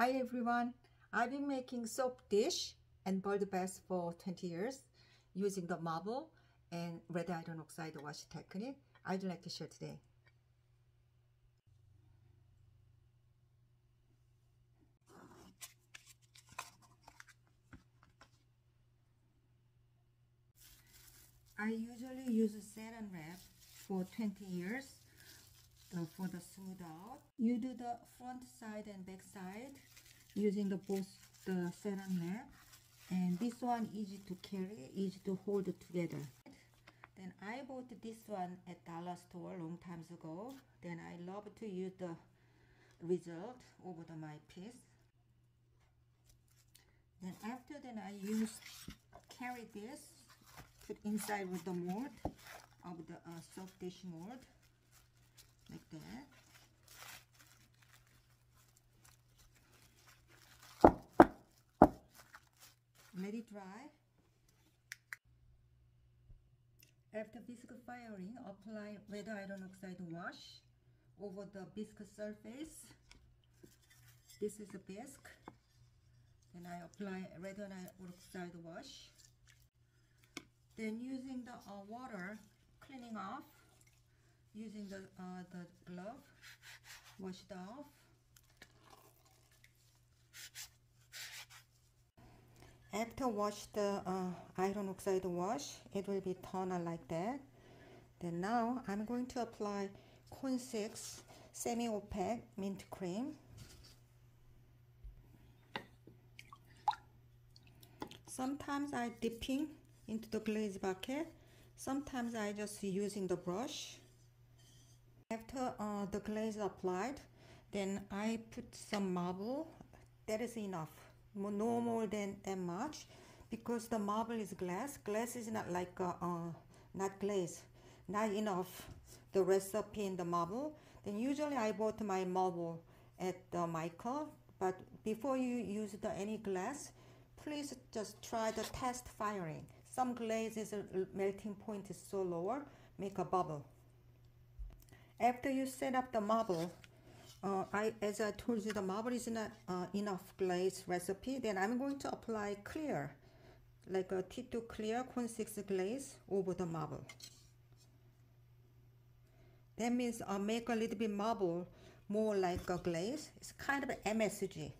Hi everyone. I've been making soap dish and bird bath for 20 years using the marble and red iron oxide wash technique. I'd like to share today. I usually use a saran wrap for 20 years uh, for the smooth out. You do the front side and back side using the both the saran wrap and this one easy to carry, easy to hold together. Then I bought this one at dollar store long times ago. Then I love to use the result over the my piece. Then after that I use carry this put inside with the mold of the uh, soft dish mold like that. Let it dry. After bisque firing, apply red iron oxide wash over the bisque surface. This is the bisque. Then I apply red iron oxide wash. Then using the uh, water, cleaning off using the, uh, the glove, wash it off. After wash the uh, iron oxide wash, it will be toner like that. Then now I'm going to apply Cone 6 semi-opaque mint cream. Sometimes I dipping into the glaze bucket. Sometimes I just using the brush. After uh, the glaze applied, then I put some marble. That is enough. No more than that much because the marble is glass. Glass is not like uh, uh, not glaze. Not enough the recipe in the marble. Then usually I bought my marble at the Michael. But before you use the any glass, please just try the test firing. Some glazes melting point is so lower, make a bubble. After you set up the marble, uh, I, as I told you, the marble is not uh, enough glaze recipe. Then I'm going to apply clear, like a T2 clear cone 6 glaze over the marble. That means I'll make a little bit marble more like a glaze. It's kind of MSG.